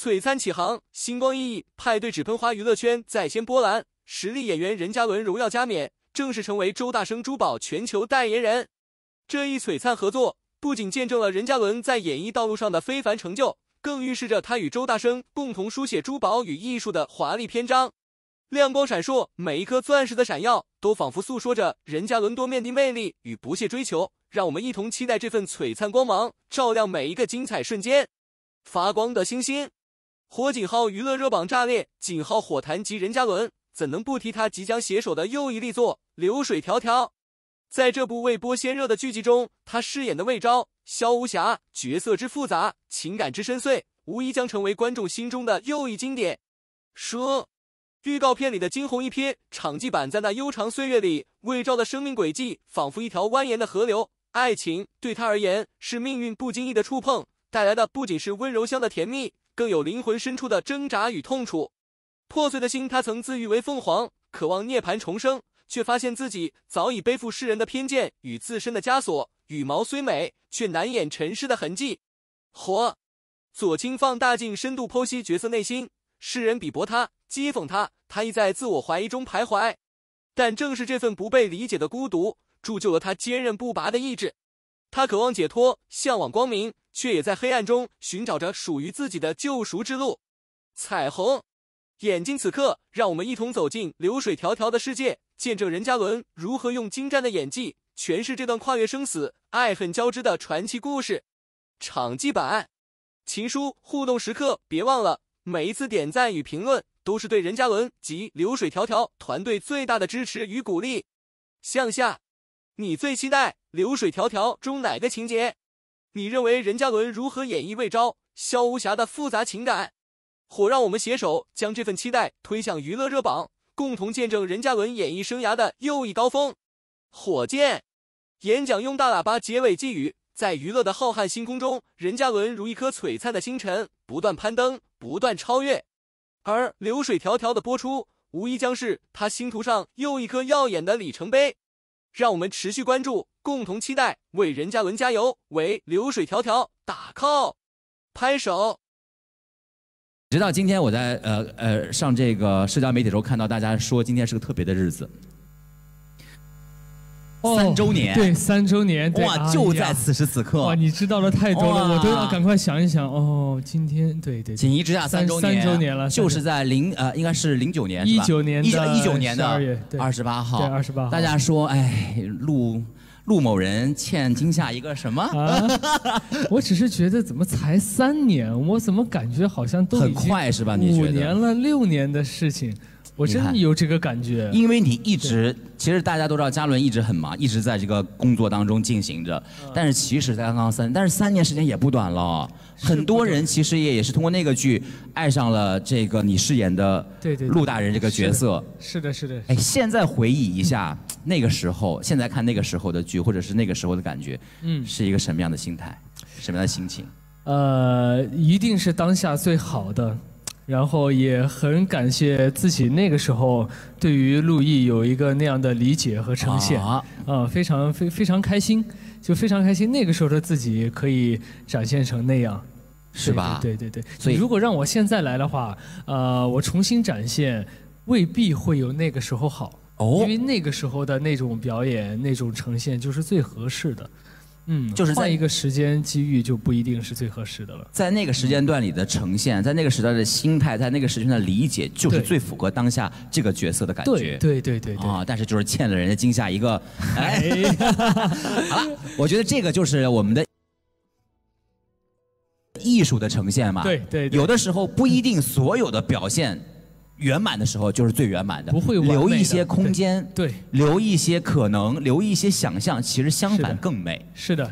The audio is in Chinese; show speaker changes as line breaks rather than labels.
璀璨启航，星光熠熠，派对纸喷花娱乐圈再掀波澜。实力演员任嘉伦荣耀加冕，正式成为周大生珠宝全球代言人。这一璀璨合作，不仅见证了任嘉伦在演艺道路上的非凡成就，更预示着他与周大生共同书写珠宝与艺术的华丽篇章。亮光闪烁，每一颗钻石的闪耀，都仿佛诉说着任嘉伦多面的魅力与不懈追求。让我们一同期待这份璀璨光芒，照亮每一个精彩瞬间。发光的星星，火警号娱乐热榜炸裂，警号火坛及任嘉伦。怎能不提他即将携手的又一力作《流水迢迢》？在这部未播先热的剧集中，他饰演的魏昭、萧无暇角色之复杂，情感之深邃，无疑将成为观众心中的又一经典。说，预告片里的惊鸿一瞥，场记版在那悠长岁月里，魏昭的生命轨迹仿佛一条蜿蜒的河流，爱情对他而言是命运不经意的触碰，带来的不仅是温柔乡的甜蜜，更有灵魂深处的挣扎与痛楚。破碎的心，他曾自喻为凤凰，渴望涅槃重生，却发现自己早已背负世人的偏见与自身的枷锁。羽毛虽美，却难掩尘世的痕迹。火，左青放大镜深度剖析角色内心，世人鄙薄他，讥讽他，他亦在自我怀疑中徘徊。但正是这份不被理解的孤独，铸就了他坚韧不拔的意志。他渴望解脱，向往光明，却也在黑暗中寻找着属于自己的救赎之路。彩虹。眼睛此刻，让我们一同走进流水迢迢的世界，见证任嘉伦如何用精湛的演技诠释这段跨越生死、爱恨交织的传奇故事。场记版，情书互动时刻，别忘了每一次点赞与评论都是对任嘉伦及流水迢迢团队最大的支持与鼓励。向下，你最期待流水迢迢中哪个情节？你认为任嘉伦如何演绎魏昭、萧无暇的复杂情感？火，让我们携手将这份期待推向娱乐热榜，共同见证任嘉伦演艺生涯的又一高峰。火箭演讲用大喇叭结尾寄语，在娱乐的浩瀚星空中，任嘉伦如一颗璀璨的星辰，不断攀登，不断超越。而流水迢迢的播出，无疑将是他星途上又一颗耀眼的里程碑。让我们持续关注，共同期待，为任嘉伦加油，为流水迢迢打 call，拍手。
直到今天，我在呃呃上这个社交媒体的时候，看到大家说今天是个特别的日子，三周年，
对，三周年，
哇，就在此时此刻，
哇，你知道的太多了，我都要赶快想一想。哦，今天，对对，
锦衣之下三周
年，三周年了，
就是在零呃，应该是零九年，
一九年，
的一九年的
二月
二十八号，
对，二十八号，
大家说，哎，陆。陆某人欠金夏一个什么？
我只是觉得怎么才三年，我怎么感觉好像都
很快是吧？你
五年了，六年的事情。我真的有这个感觉，
因为你一直，其实大家都知道，嘉伦一直很忙，一直在这个工作当中进行着。但是其实才刚刚三，但是三年时间也不短了。很多人其实也也是通过那个剧爱上了这个你饰演的陆大人这个角色。
是的，是的。
哎，现在回忆一下那个时候，现在看那个时候的剧，或者是那个时候的感觉，嗯，是一个什么样的心态，什么样的心情？
呃，一定是当下最好的。然后也很感谢自己那个时候对于陆毅有一个那样的理解和呈现啊，非常非非常开心，就非常开心那个时候的自己可以展现成那样，
是吧？
对对对。所以如果让我现在来的话，呃，我重新展现未必会有那个时候好，哦因为那个时候的那种表演、那种呈现就是最合适的。嗯，就是在一个时间机遇就不一定是最合适的了。
在那个时间段里的呈现，在那个时代的心态，在那个时间的理解，就是最符合当下这个角色的感
觉。对对对对
啊！但是就是欠了人家惊夏一个。哎，好了，我觉得这个就是我们的艺术的呈现嘛。
对对，
有的时候不一定所有的表现。圆满的时候就是最圆满的，
不会
留一些空间，
对，
留一些可能，留一些想象，其实相反更美。
是的，